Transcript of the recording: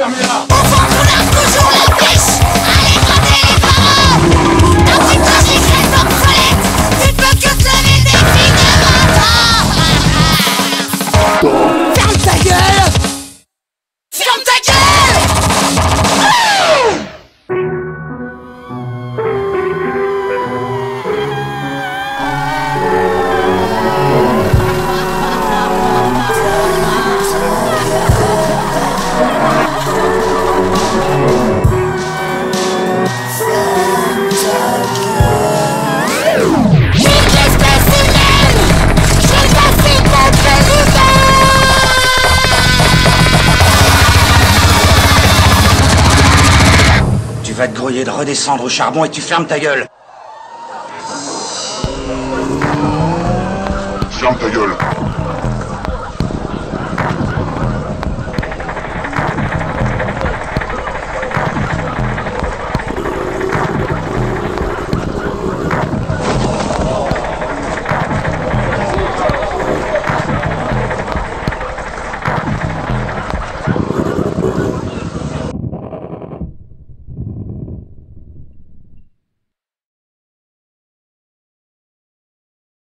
干什么了？Va te grouiller de redescendre au charbon et tu fermes ta gueule. Ferme ta gueule.